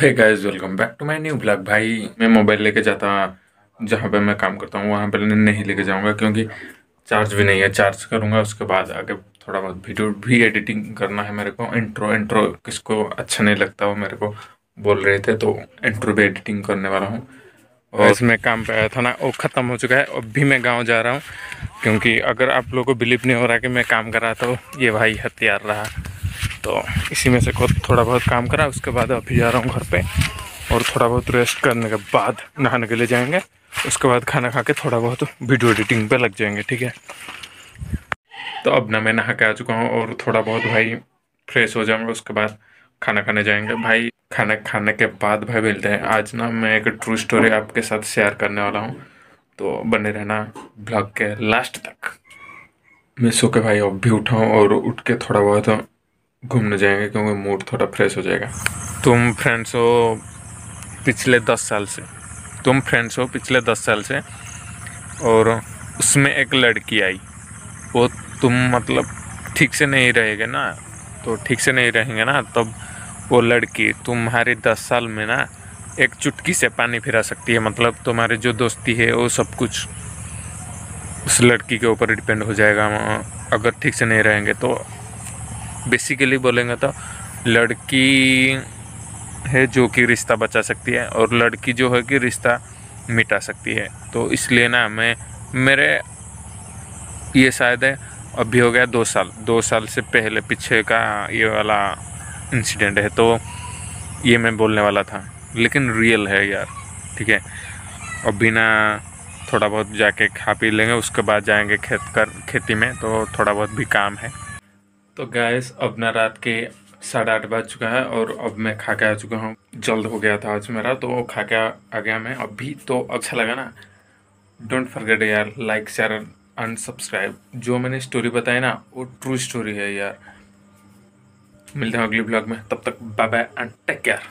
Hey guys welcome back to my new blog भाई, मैं mobile लेके जाता, जहाँ पे मैं काम करता हूँ, वहाँ पर नहीं लेके जाऊँगा, क्योंकि चार्ज भी नहीं है। चार्ज करूँगा, उसके बाद आगे थोड़ा बहुत वीडियो भी एडिटिंग करना है मेरे को। इंट्रो इंट्रो किसको अच्छा नहीं लगता वो मेरे को बोल रहे थे तो इंट्रो भी एडिटिंग करने वाला हूँ। और इसमें काम पे आया था ना, वो ख़त्म हो चुका है। अब भी मैं गाँव जा रहा हूँ, क्योंकि अगर आप लोगों को बिलीव नहीं हो रहा कि मैं काम कर रहा तो ये भाई हथियार रहा। तो इसी में से थोड़ा बहुत काम करा, उसके बाद अभी जा रहा हूँ घर पे और थोड़ा बहुत रेस्ट करने के बाद नहाने के लिए जाएँगे। उसके बाद खाना खा के थोड़ा बहुत वीडियो एडिटिंग पे लग जाएँगे, ठीक है? तो अब ना मैं नहा के आ चुका हूँ और थोड़ा बहुत भाई फ्रेश हो जाऊँगा, उसके बाद खाना खाने जाएँगे। भाई, खाना खाने के बाद भाई मिलते हैं, आज ना मैं एक ट्रू स्टोरी आपके साथ शेयर करने वाला हूँ। तो बने रहना ब्लॉग के लास्ट तक। मैं सो के भाई अब भी उठाऊँ और उठ के थोड़ा बहुत घूमने जाएँगे क्योंकि मूड थोड़ा फ्रेश हो जाएगा। तुम फ्रेंड्स हो पिछले दस साल से। तुम फ्रेंड्स हो पिछले दस साल से और उसमें एक लड़की आई। वो तुम मतलब ठीक से नहीं रहेगे ना तो ठीक से नहीं रहेंगे ना, तब वो लड़की तुम्हारे दस साल में ना एक चुटकी से पानी फिरा सकती है। मतलब तुम्हारी जो दोस्ती है, वो सब कुछ उस लड़की के ऊपर डिपेंड हो जाएगा। अगर ठीक से नहीं रहेंगे तो बेसिकली बोलेंगे तो लड़की है जो कि रिश्ता बचा सकती है और लड़की जो है कि रिश्ता मिटा सकती है। तो इसलिए ना मैं, मेरे, ये शायद है, अभी हो गया दो साल दो साल से पहले पीछे का ये वाला इंसिडेंट है तो ये मैं बोलने वाला था, लेकिन रियल है यार, ठीक है। अभी ना थोड़ा बहुत जाके खा पी लेंगे, उसके बाद जाएँगे खेत कर, खेती में तो थोड़ा बहुत भी काम है। तो गैस अब ना रात के साढ़े आठ बज चुका है और अब मैं खा के आ चुका हूँ। जल्द हो गया था आज मेरा तो खा के आ गया मैं। अभी तो अच्छा लगा ना। डोंट फॉरगेट यार लाइक शेयर एंड सब्सक्राइब जो मैंने स्टोरी बताई ना, वो ट्रू स्टोरी है यार। मिलते हैं अगले ब्लॉग में। तब तक bye bye and take care